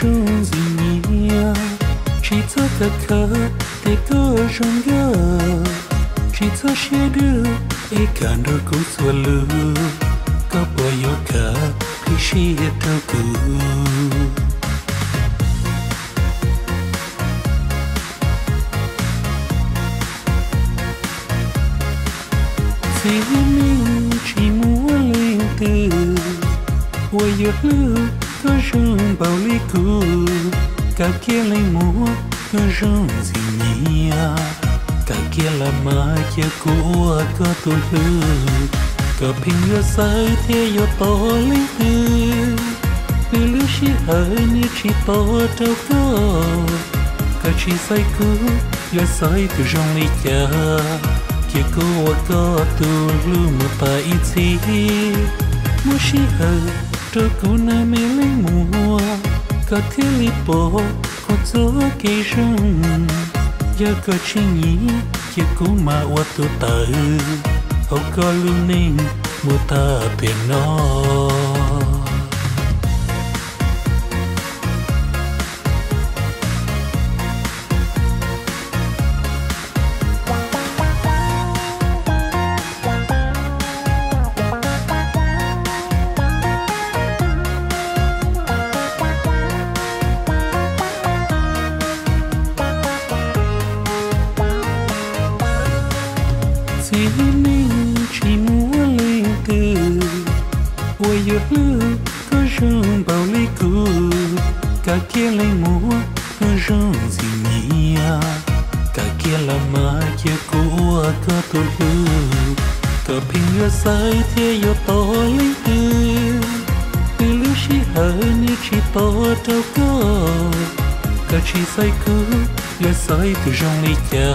rung gì chỉ cho cả khờ để có rung gơ chỉ cho xe đưa ấy cả đôi cũng xua lư có bỏ yếu cả khi xe đâu cứ quay yếu lưu có rung bao ly cũ cả kia lấy múa có rung gì nhỉ cả kia là mà kia của có tôi lưu cả pin yo sai thế yo to lấy từ từ lưu chi hơi như chi to đâu có cả chi say cứ yo sai từ trong ly cha kia của có tôi lưu mà phải chi mua chỉ hơi cho na mê lấy mùa có thế li bộ có gió cây rừng giờ có chỉ nhí chỉ cô mà qua tu hậu có luôn nên mua ta tiền nó chỉ mình chỉ muốn lên từ. Quay yếu có rung bao ly cũ cả kia lên múa có rung gì nhỉ? cả kia là mà kia của có tôi lưu có pin yo say thế yo to lên từ. Từ lưu chỉ hơi chỉ to đâu có cả chỉ say cứ yo say từ trong ly kia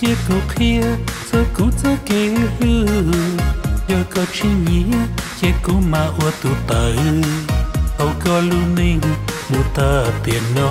chia cổ khía giờ cũ giờ kê hư. Giờ có chi nhí chia cũ mà ua tụ tử âu có lưu ninh mua ta tiền nó